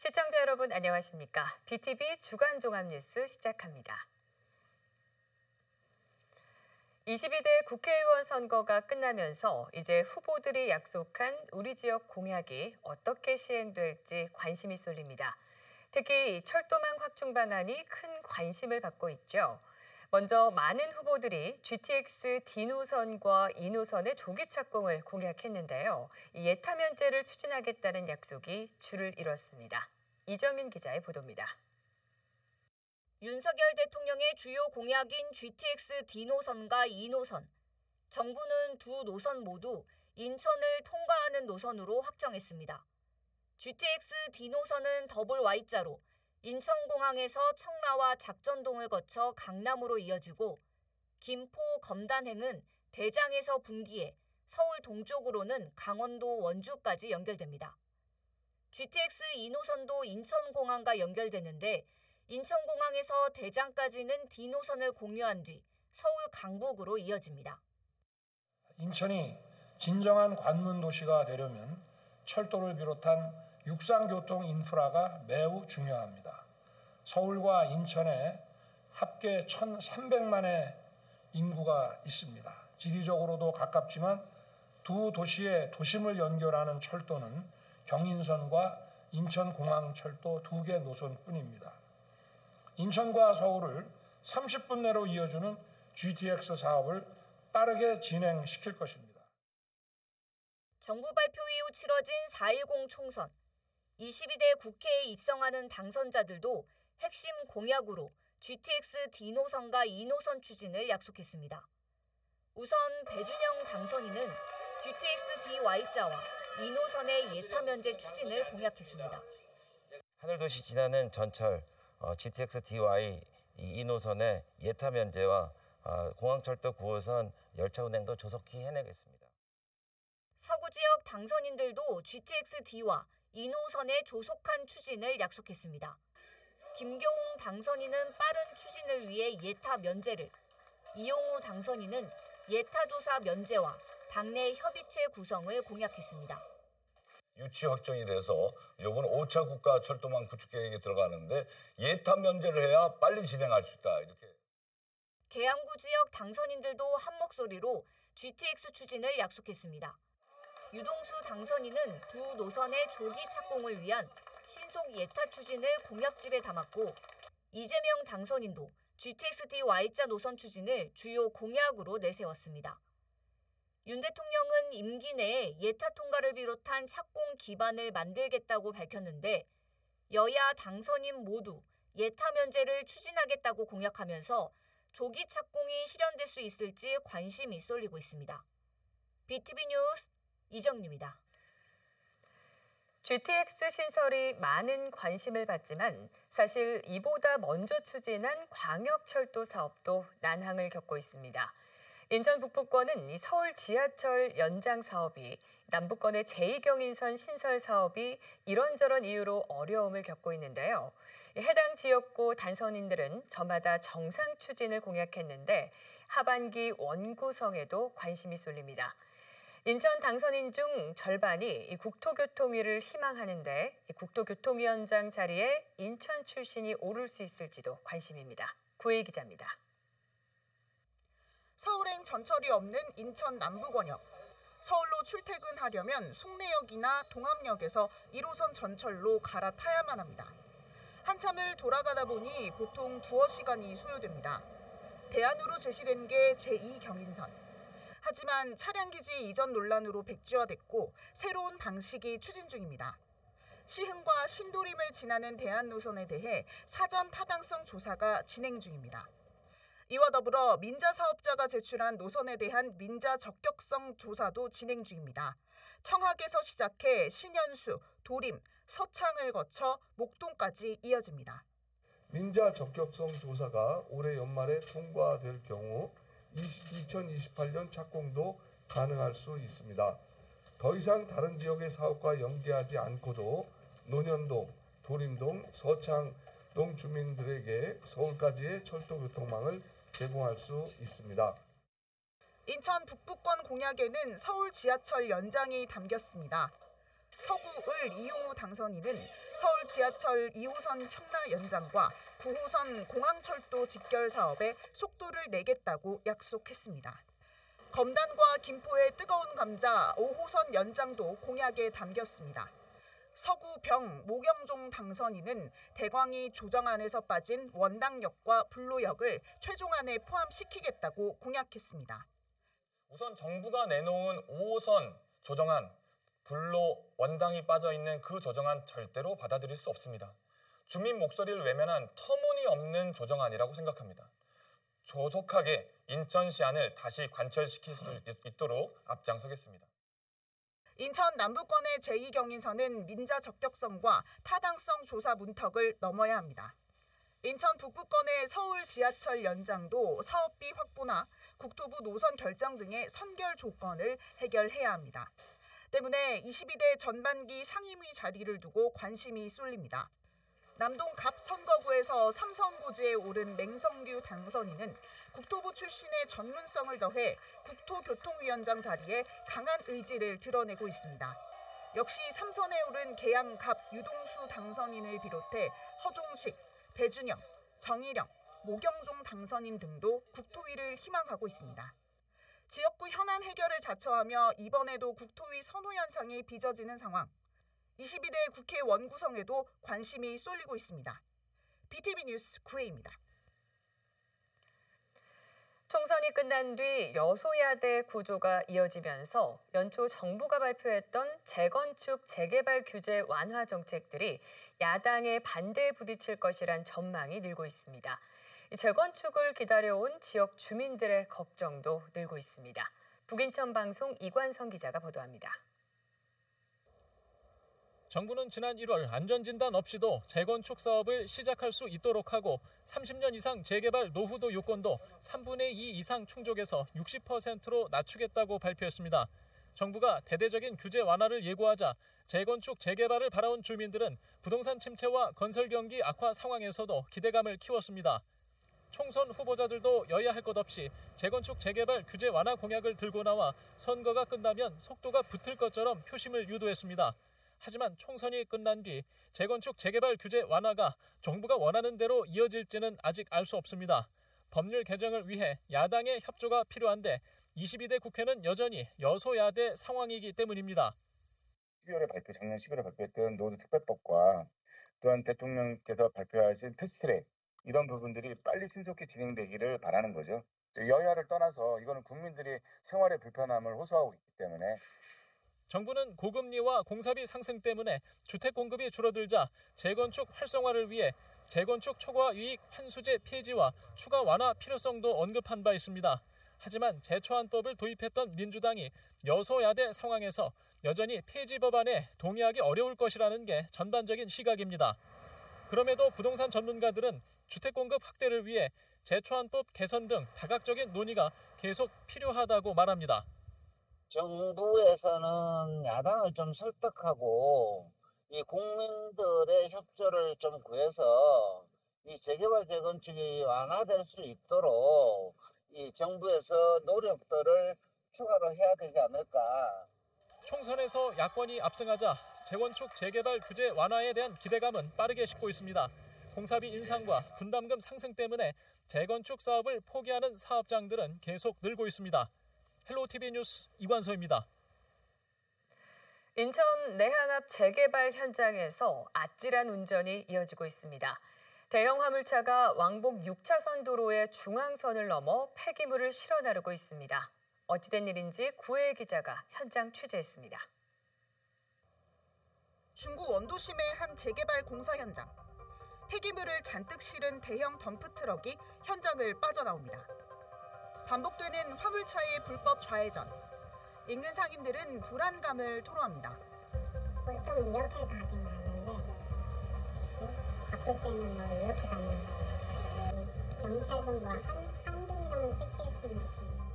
시청자 여러분 안녕하십니까? BTV 주간 종합 뉴스 시작합니다. 22대 국회의원 선거가 끝나면서 이제 후보들이 약속한 우리 지역 공약이 어떻게 시행될지 관심이 쏠립니다. 특히 철도망 확충 방안이 큰 관심을 받고 있죠. 먼저 많은 후보들이 GTX D노선과 2노선의 조기 착공을 공약했는데요. 예타 면제를 추진하겠다는 약속이 줄을 이뤘습니다. 이정윤 기자의 보도입니다. 윤석열 대통령의 주요 공약인 GTX D노선과 2노선. 정부는 두 노선 모두 인천을 통과하는 노선으로 확정했습니다. GTX D노선은 더블 Y자로 인천공항에서 청라와 작전동을 거쳐 강남으로 이어지고 김포 검단행은 대장에서 분기해 서울 동쪽으로는 강원도 원주까지 연결됩니다. GTX 2노선도 인천공항과 연결되는데 인천공항에서 대장까지는 D노선을 공유한 뒤 서울 강북으로 이어집니다. 인천이 진정한 관문 도시가 되려면 철도를 비롯한 육상교통 인프라가 매우 중요합니다. 서울과 인천에 합계 1,300만의 인구가 있습니다. 지리적으로도 가깝지만 두 도시의 도심을 연결하는 철도는 경인선과 인천공항철도 두 개 노선뿐입니다. 인천과 서울을 30분 내로 이어주는 GTX 사업을 빠르게 진행시킬 것입니다. 정부 발표 이후 치러진 4.10 총선. 22대 국회에 입성하는 당선자들도 핵심 공약으로 GTX D노선과 2노선 추진을 약속했습니다. 우선 배준영 당선인은 GTX DY자와 2노선의 예타 면제 추진을 공약했습니다. 하늘도시 지나는 전철 어, GTX DY 2노선의 예타 면제와 어, 공항철도 9호선 열차 운행도 조속히 해내겠습니다. 서구 지역 당선인들도 GTX D와 2노선의 조속한 추진을 약속했습니다. 김교웅 당선인은 빠른 추진을 위해 예타 면제를, 이용우 당선인은 예타 조사 면제와 당내 협의체 구성을 공약했습니다. 유치 확정이 돼서 요번 5차 국가 철도망 구축 계획에 들어가는데 예타 면제를 해야 빨리 진행할 수 있다. 이렇게. 계양구 지역 당선인들도 한 목소리로 GTX 추진을 약속했습니다. 유동수 당선인은 두 노선의 조기 착공을 위한 신속 예타 추진을 공약집에 담았고 이재명 당선인도 GTX-D Y자 노선 추진을 주요 공약으로 내세웠습니다. 윤 대통령은 임기 내에 예타 통과를 비롯한 착공 기반을 만들겠다고 밝혔는데 여야 당선인 모두 예타 면제를 추진하겠다고 공약하면서 조기 착공이 실현될 수 있을지 관심이 쏠리고 있습니다. BTV 뉴스 이정유입니다. GTX 신설이 많은 관심을 받지만 사실 이보다 먼저 추진한 광역철도 사업도 난항을 겪고 있습니다. 인천 북부권은 서울 지하철 연장 사업이 남부권의 제2경인선 신설 사업이 이런저런 이유로 어려움을 겪고 있는데요. 해당 지역구 단선인들은 저마다 정상 추진을 공약했는데 하반기 원구성에도 관심이 쏠립니다. 인천 당선인 중 절반이 국토교통위를 희망하는데 국토교통위원장 자리에 인천 출신이 오를 수 있을지도 관심입니다. 구혜 기자입니다. 서울행 전철이 없는 인천 남부권역. 서울로 출퇴근하려면 송내역이나 동암역에서 1호선 전철로 갈아타야만 합니다. 한참을 돌아가다 보니 보통 두어 시간이 소요됩니다. 대안으로 제시된 게 제2경인선. 하지만 차량 기지 이전 논란으로 백지화됐고 새로운 방식이 추진 중입니다. 시흥과 신도림을 지나는 대안 노선에 대해 사전 타당성 조사가 진행 중입니다. 이와 더불어 민자 사업자가 제출한 노선에 대한 민자 적격성 조사도 진행 중입니다. 청학에서 시작해 신현수, 도림, 서창을 거쳐 목동까지 이어집니다. 민자 적격성 조사가 올해 연말에 통과될 경우 2028년 착공도 가능할 수 있습니다. 더 이상 다른 지역의 사업과 연계하지 않고도 논현동, 도림동, 서창동 주민들에게 서울까지의 철도 교통망을 제공할 수 있습니다. 인천 북부권 공약에는 서울 지하철 연장이 담겼습니다. 서구을 이용우 당선인은 서울 지하철 2호선 청라 연장과 9호선 공항철도 직결 사업에 속도를 내겠다고 약속했습니다. 검단과 김포의 뜨거운 감자 5호선 연장도 공약에 담겼습니다. 서구병 모경종 당선인은 대광이 조정안에서 빠진 원당역과 불로역을 최종안에 포함시키겠다고 공약했습니다. 우선 정부가 내놓은 5호선 조정안, 불로 원당이 빠져 있는 그 조정안 절대로 받아들일 수 없습니다. 주민 목소리를 외면한 터무니없는 조정안이라고 생각합니다. 조속하게 인천 시안을 다시 관철시킬 수 있도록 앞장서겠습니다. 인천 남부권의 제2경인선은 민자 적격성과 타당성 조사 문턱을 넘어야 합니다. 인천 북부권의 서울 지하철 연장도 사업비 확보나 국토부 노선 결정 등의 선결 조건을 해결해야 합니다. 때문에 22대 전반기 상임위 자리를 두고 관심이 쏠립니다. 남동 갑 선거구에서 삼선고지에 오른 맹성규 당선인은 국토부 출신의 전문성을 더해 국토교통위원장 자리에 강한 의지를 드러내고 있습니다. 역시 삼선에 오른 계양갑 유동수 당선인을 비롯해 허종식, 배준영, 정일영, 모경종 당선인 등도 국토위를 희망하고 있습니다. 지역구 현안 해결을 자처하며 이번에도 국토위 선호 현상이 빚어지는 상황. 22대 국회 원구성에도 관심이 쏠리고 있습니다. BTV 뉴스 구혜입니다. 총선이 끝난 뒤 여소야대 구조가 이어지면서 연초 정부가 발표했던 재건축 재개발 규제 완화 정책들이 야당의 반대에 부딪힐 것이란 전망이 늘고 있습니다. 재건축을 기다려온 지역 주민들의 걱정도 늘고 있습니다. 북인천 방송 이관성 기자가 보도합니다. 정부는 지난 1월 안전진단 없이도 재건축 사업을 시작할 수 있도록 하고 30년 이상 재개발 노후도 요건도 3분의 2 이상 충족해서 60%로 낮추겠다고 발표했습니다. 정부가 대대적인 규제 완화를 예고하자 재건축 재개발을 바라온 주민들은 부동산 침체와 건설 경기 악화 상황에서도 기대감을 키웠습니다. 총선 후보자들도 여야 할 것 없이 재건축 재개발 규제 완화 공약을 들고 나와 선거가 끝나면 속도가 붙을 것처럼 표심을 유도했습니다. 하지만 총선이 끝난 뒤 재건축 재개발 규제 완화가 정부가 원하는 대로 이어질지는 아직 알 수 없습니다. 법률 개정을 위해 야당의 협조가 필요한데 22대 국회는 여전히 여소야대 상황이기 때문입니다. 12월에 발표, 작년 11월에 발표했던 노드 특별법과 또한 대통령께서 발표하신 패스트트랙 이런 부분들이 빨리 신속히 진행되기를 바라는 거죠. 여야를 떠나서 이거는 국민들이 생활의 불편함을 호소하고 있기 때문에 정부는 고금리와 공사비 상승 때문에 주택 공급이 줄어들자 재건축 활성화를 위해 재건축 초과 이익 환수제 폐지와 추가 완화 필요성도 언급한 바 있습니다. 하지만 재초안법을 도입했던 민주당이 여소야대 상황에서 여전히 폐지 법안에 동의하기 어려울 것이라는 게 전반적인 시각입니다. 그럼에도 부동산 전문가들은 주택 공급 확대를 위해 재초안법 개선 등 다각적인 논의가 계속 필요하다고 말합니다. 정부에서는 야당을 좀 설득하고 이 국민들의 협조를 좀 구해서 이 재개발 재건축이 완화될 수 있도록 이 정부에서 노력들을 추가로 해야 되지 않을까. 총선에서 야권이 압승하자 재건축 재개발 규제 완화에 대한 기대감은 빠르게 식고 있습니다. 공사비 인상과 분담금 상승 때문에 재건축 사업을 포기하는 사업장들은 계속 늘고 있습니다. 헬로티비 뉴스 이관서입니다. 인천 내항 앞 재개발 현장에서 아찔한 운전이 이어지고 있습니다. 대형 화물차가 왕복 6차선 도로의 중앙선을 넘어 폐기물을 실어 나르고 있습니다. 어찌된 일인지 구혜 기자가 현장 취재했습니다. 중구 원도심의 한 재개발 공사 현장. 폐기물을 잔뜩 실은 대형 덤프 트럭이 현장을 빠져나옵니다. 반복되는 화물차의 불법 좌회전. 인근 상인들은 불안감을 토로합니다. 보통 이렇게 가긴 가는데 바쁠 때는 뭐 이렇게 가는 경찰분과 한, 한두 명 설치했으면 좋겠네요.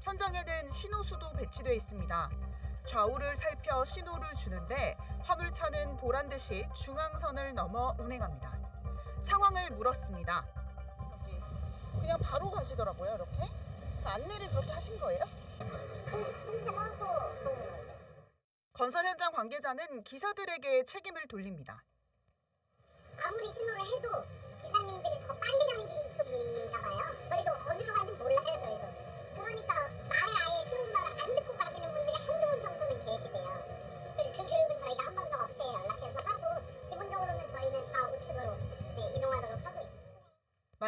현장에는 신호수도 배치돼 있습니다. 좌우를 살펴 신호를 주는데 화물차는 보란 듯이 중앙선을 넘어 운행합니다. 상황을 물었습니다. 그냥 바로 가시더라고요, 이렇게. 안내를 그렇게 하신 거예요? 건설 현장 관계자는 기사들에게 책임을 돌립니다. 아무리 신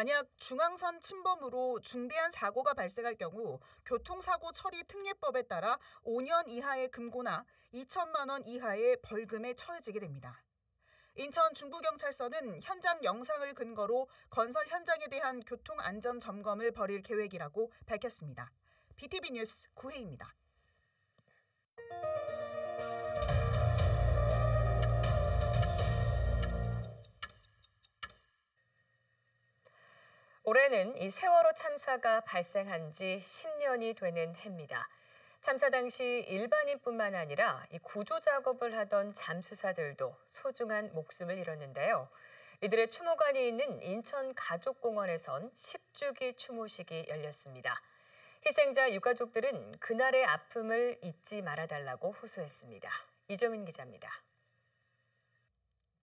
만약 중앙선 침범으로 중대한 사고가 발생할 경우 교통사고 처리 특례법에 따라 5년 이하의 금고나 2천만 원 이하의 벌금에 처해지게 됩니다. 인천 중부경찰서는 현장 영상을 근거로 건설 현장에 대한 교통 안전 점검을 벌일 계획이라고 밝혔습니다. BTV 뉴스 구혜입니다. 올해는 이 세월호 참사가 발생한 지 10년이 되는 해입니다. 참사 당시 일반인뿐만 아니라 이 구조 작업을 하던 잠수사들도 소중한 목숨을 잃었는데요. 이들의 추모관이 있는 인천 가족공원에선 10주기 추모식이 열렸습니다. 희생자 유가족들은 그날의 아픔을 잊지 말아달라고 호소했습니다. 이정은 기자입니다.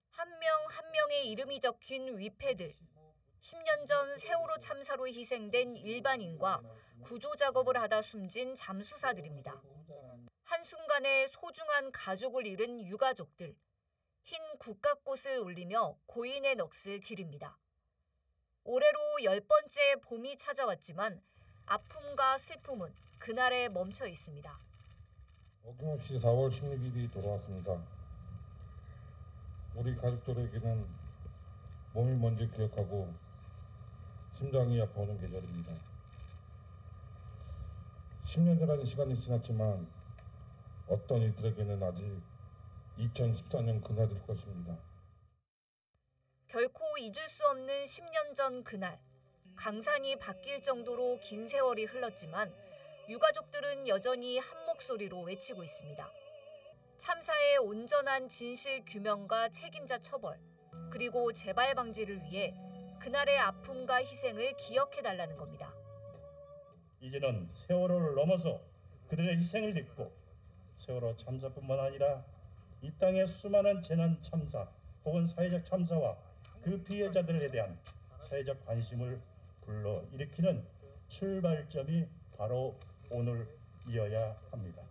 한 명한 명의 이름이 적힌 위패들. 10년 전 세월호 참사로 희생된 일반인과 구조 작업을 하다 숨진 잠수사들입니다. 한순간에 소중한 가족을 잃은 유가족들. 흰 국가꽃을 올리며 고인의 넋을 기립니다. 올해로 열 번째 봄이 찾아왔지만 아픔과 슬픔은 그날에 멈춰 있습니다. 어김없이 4월 16일이 돌아왔습니다. 우리 가족들에게는 몸이 먼저 기억하고 심장이 아파오는 계절입니다. 10년이라는 시간이 지났지만 어떤 이들에게는 아직 2014년 그날일 것입니다. 결코 잊을 수 없는 10년 전 그날. 강산이 바뀔 정도로 긴 세월이 흘렀지만 유가족들은 여전히 한 목소리로 외치고 있습니다. 참사의 온전한 진실 규명과 책임자 처벌, 그리고 재발 방지를 위해 그날의 아픔과 희생을 기억해 달라는 겁니다. 이제는 세월호를 넘어서 그들의 희생을 딛고 세월호 참사뿐만 아니라 이 땅의 수많은 재난 참사 혹은 사회적 참사와 그 피해자들에 대한 사회적 관심을 불러 일으키는 출발점이 바로 오늘이어야 합니다.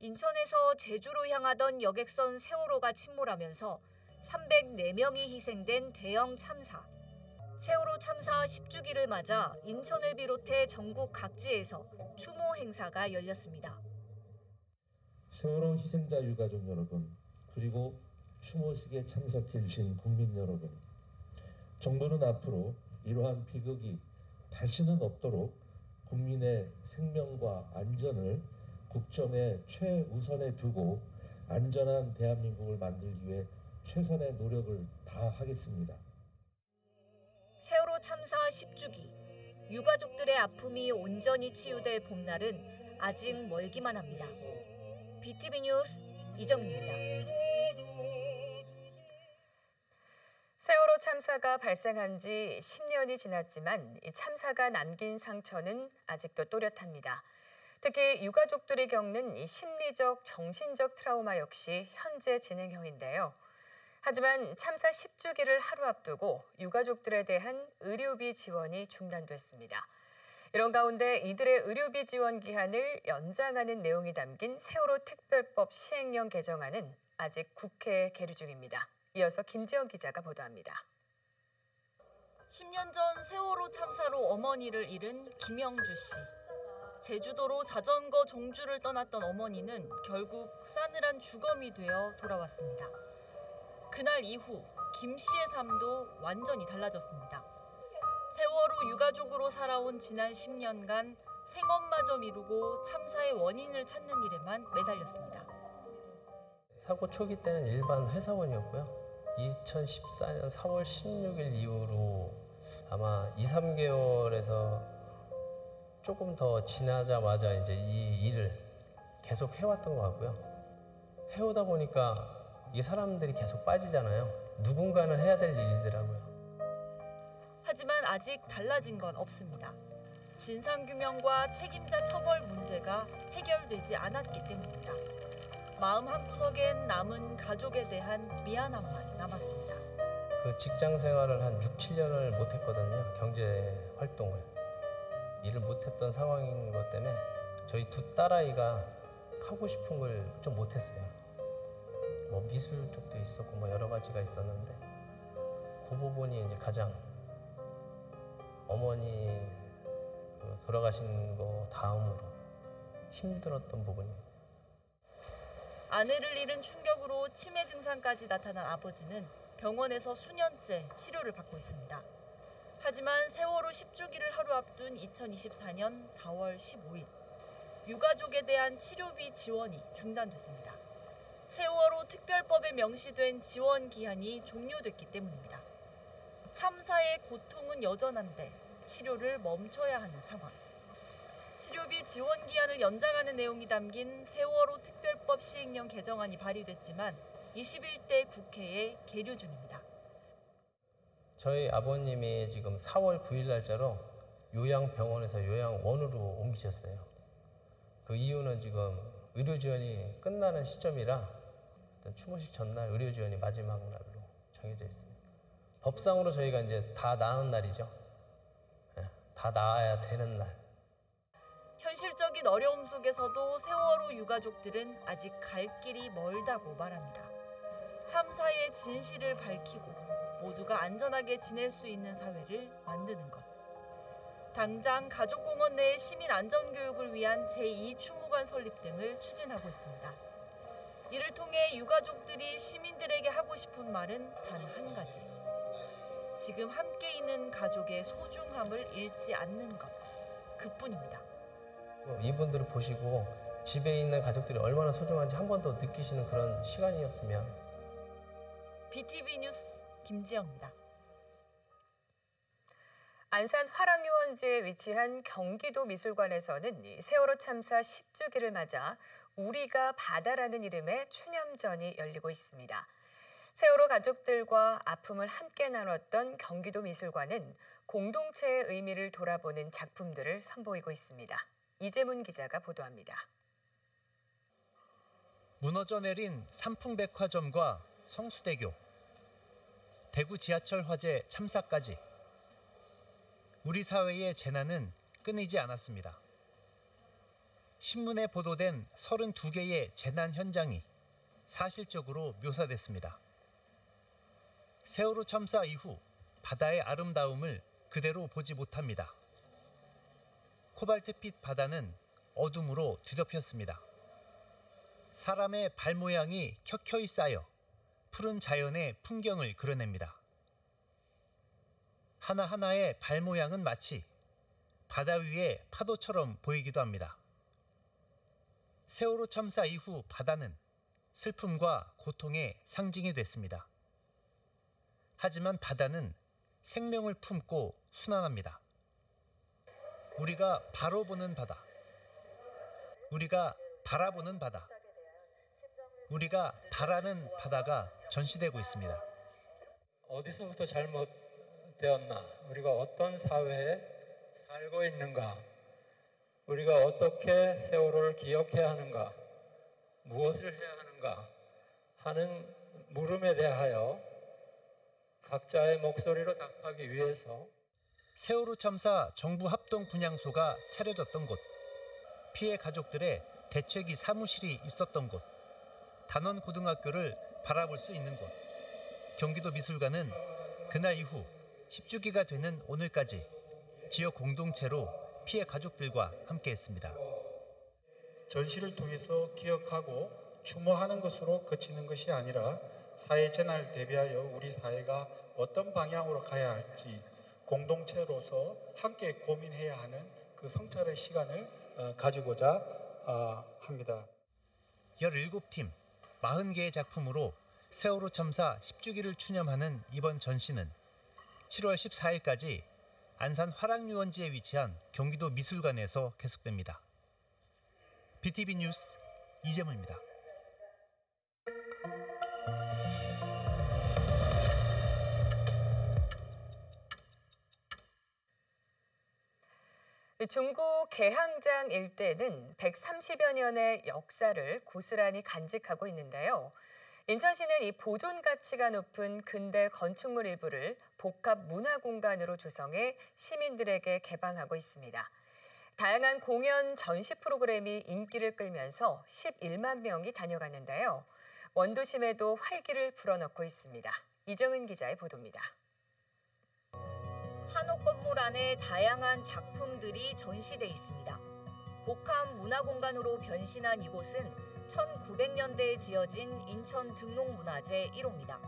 인천에서 제주로 향하던 여객선 세월호가 침몰하면서 304명이 희생된 대형 참사. 세월호 참사 10주기를 맞아 인천을 비롯해 전국 각지에서 추모 행사가 열렸습니다. 세월호 희생자 유가족 여러분, 그리고 추모식에 참석해 주신 국민 여러분, 정부는 앞으로 이러한 비극이 다시는 없도록 국민의 생명과 안전을 국정의 최우선에 두고 안전한 대한민국을 만들기 위해 최선의 노력을 다하겠습니다. 세월호 참사 10주기. 유가족들의 아픔이 온전히 치유될 봄날은 아직 멀기만 합니다. BTV 뉴스 이정입니다. 세월호 참사가 발생한 지 10년이 지났지만 이 참사가 남긴 상처는 아직도 또렷합니다. 특히 유가족들이 겪는 이 심리적, 정신적 트라우마 역시 현재 진행형인데요. 하지만 참사 10주기를 하루 앞두고 유가족들에 대한 의료비 지원이 중단됐습니다. 이런 가운데 이들의 의료비 지원 기한을 연장하는 내용이 담긴 세월호 특별법 시행령 개정안은 아직 국회에 계류 중입니다. 이어서 김지영 기자가 보도합니다. 10년 전 세월호 참사로 어머니를 잃은 김영주 씨. 제주도로 자전거 종주를 떠났던 어머니는 결국 싸늘한 주검이 되어 돌아왔습니다. 그날 이후 김 씨의 삶도 완전히 달라졌습니다. 세월호 유가족으로 살아온 지난 10년간 생업마저 미루고 참사의 원인을 찾는 일에만 매달렸습니다. 사고 초기 때는 일반 회사원이었고요. 2014년 4월 16일 이후로 아마 2, 3개월에서 조금 더 지나자마자 이제 이 일을 계속 해왔던 것 같고요. 해오다 보니까 이 사람들이 계속 빠지잖아요. 누군가는 해야 될 일이더라고요. 하지만 아직 달라진 건 없습니다. 진상규명과 책임자 처벌 문제가 해결되지 않았기 때문입니다. 마음 한구석엔 남은 가족에 대한 미안함만 남았습니다. 그 직장 생활을 한 6, 7년을 못 했거든요. 경제 활동을. 일을 못 했던 상황인 것 때문에 저희 두 딸아이가 하고 싶은 걸 좀 못 했어요. 뭐 미술 쪽도 있었고 뭐 여러 가지가 있었는데 그 부분이 이제 가장 어머니 그 돌아가신 거 다음으로 힘들었던 부분이에요. 아내를 잃은 충격으로 치매 증상까지 나타난 아버지는 병원에서 수년째 치료를 받고 있습니다. 하지만 세월호 10주기를 하루 앞둔 2024년 4월 15일 유가족에 대한 치료비 지원이 중단됐습니다. 세월호 특별법에 명시된 지원 기한이 종료됐기 때문입니다. 참사의 고통은 여전한데 치료를 멈춰야 하는 상황. 치료비 지원 기한을 연장하는 내용이 담긴 세월호 특별법 시행령 개정안이 발의됐지만 21대 국회에 계류 중입니다. 저희 아버님이 지금 4월 9일 날짜로 요양병원에서 요양원으로 옮기셨어요. 그 이유는 지금 의료 지원이 끝나는 시점이라 추모식 전날 의료 지원이 마지막 날로 정해져 있습니다. 법상으로 저희가 이제 다 나은 날이죠. 네, 다 나아야 되는 날. 현실적인 어려움 속에서도 세월호 유가족들은 아직 갈 길이 멀다고 말합니다. 참사의 진실을 밝히고 모두가 안전하게 지낼 수 있는 사회를 만드는 것. 당장 가족공원 내 시민 안전교육을 위한 제2충무관 설립 등을 추진하고 있습니다. 이를 통해 유가족들이 시민들에게 하고 싶은 말은 단 한 가지. 지금 함께 있는 가족의 소중함을 잃지 않는 것. 그뿐입니다. 이분들을 보시고 집에 있는 가족들이 얼마나 소중한지 한 번 더 느끼시는 그런 시간이었으면 BTV 뉴스 김지영입니다. 안산 화랑유원지에 위치한 경기도 미술관에서는 세월호 참사 10주기를 맞아 우리가 바다라는 이름의 추념전이 열리고 있습니다. 세월호 가족들과 아픔을 함께 나눴던 경기도 미술관은 공동체의 의미를 돌아보는 작품들을 선보이고 있습니다. 이재문 기자가 보도합니다. 무너져 내린 삼풍백화점과 성수대교, 대구 지하철 화재 참사까지 우리 사회의 재난은 끊이지 않았습니다. 신문에 보도된 32개의 재난 현장이 사실적으로 묘사됐습니다. 세월호 참사 이후 바다의 아름다움을 그대로 보지 못합니다. 코발트빛 바다는 어둠으로 뒤덮였습니다. 사람의 발 모양이 켜켜이 쌓여 푸른 자연의 풍경을 그려냅니다. 하나하나의 발 모양은 마치 바다 위의 파도처럼 보이기도 합니다. 세월호 참사 이후 바다는 슬픔과 고통의 상징이 됐습니다. 하지만 바다는 생명을 품고 순환합니다. 우리가 바로 보는 바다. 우리가 바라보는 바다. 우리가 바라는 바다가 전시되고 있습니다. 어디서부터 잘못되었나? 우리가 어떤 사회에 살고 있는가? 우리가 어떻게 세월호를 기억해야 하는가? 무엇을 해야 하는가? 하는 물음에 대하여 각자의 목소리로 답하기 위해서 세월호 참사 정부 합동 분향소가 차려졌던 곳, 피해 가족들의 대책위 사무실이 있었던 곳, 단원 고등학교를 바라볼 수 있는 곳, 경기도 미술관은 그날 이후 10주기가 되는 오늘까지 지역 공동체로 피해 가족들과 함께했습니다. 전시를 통해서 기억하고 추모하는 것으로 그치는 것이 아니라 사회 재난을 대비하여 우리 사회가 어떤 방향으로 가야 할지 공동체로서 함께 고민해야 하는 그 성찰의 시간을 어, 가지고자 어, 합니다. 17팀 40개의 작품으로 세월호 참사 10주기를 추념하는 이번 전시는 7월 14일까지 안산 화랑유원지에 위치한 경기도 미술관에서 계속됩니다. BTV 뉴스 이재문입니다. 중구 개항장 일대는 130여 년의 역사를 고스란히 간직하고 있는데요. 인천시는 이 보존 가치가 높은 근대 건축물 일부를 복합 문화 공간으로 조성해 시민들에게 개방하고 있습니다. 다양한 공연 전시 프로그램이 인기를 끌면서 11만 명이 다녀가는데요. 원도심에도 활기를 불어넣고 있습니다. 이정은 기자의 보도입니다. 한옥 건물 안에 다양한 작품들이 전시돼 있습니다. 복합 문화공간으로 변신한 이곳은 1900년대에 지어진 인천 등록문화재 1호입니다.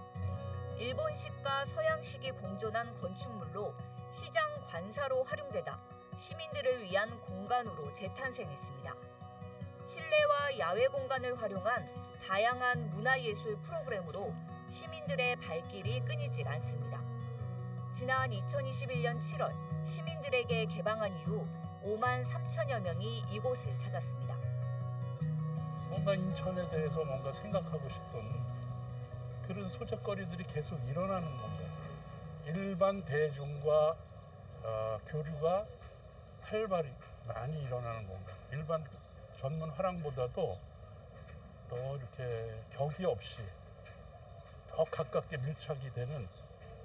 일본식과 서양식이 공존한 건축물로 시장 관사로 활용되다 시민들을 위한 공간으로 재탄생했습니다. 실내와 야외 공간을 활용한 다양한 문화예술 프로그램으로 시민들의 발길이 끊이질 않습니다. 지난 2021년 7월 시민들에게 개방한 이후 5만 3천여 명이 이곳을 찾았습니다. 뭔가 인천에 대해서 뭔가 생각하고 싶은 그런 소재거리들이 계속 일어나는 건가. 일반 대중과 어, 교류가 활발히 많이 일어나는 건가. 일반 전문 화랑보다도 더 이렇게 격이 없이 더 가깝게 밀착이 되는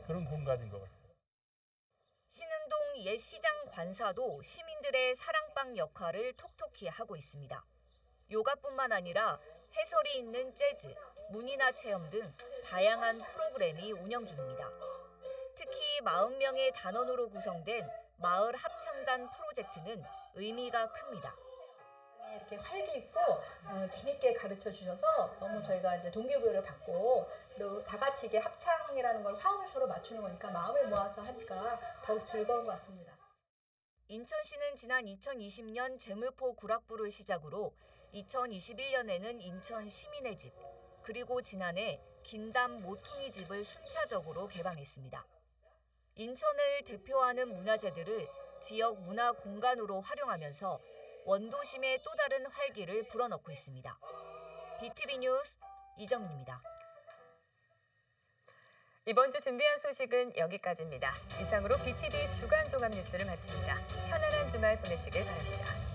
그런 공간인 것 같아요. 신은동 옛 시장 관사도 시민들의 사랑방 역할을 톡톡히 하고 있습니다. 요가뿐만 아니라 해설이 있는 재즈, 문이나 체험 등 다양한 프로그램이 운영 중입니다. 특히 40명의 단원으로 구성된 마을 합창단 프로젝트는 의미가 큽니다. 이렇게 활기 있고 어, 재밌게 가르쳐 주셔서 너무 저희가 이제 동기부여를 받고 그리고 다 같이 이게 합창이라는 걸 화음을 서로 맞추는 거니까 마음을 모아서 하니까 더욱 즐거운 것 같습니다. 인천시는 지난 2020년 재물포 구락부를 시작으로 2021년에는 인천 시민의 집, 그리고 지난해 긴담 모퉁이 집을 순차적으로 개방했습니다. 인천을 대표하는 문화재들을 지역 문화 공간으로 활용하면서 원도심의 또 다른 활기를 불어넣고 있습니다. BTV 뉴스 이정입니다. 이번 주 준비한 소식은 여기까지입니다. 이상으로 BTV 주간 종합 뉴스를 마칩니다. 편안한 주말 보내시길 바랍니다.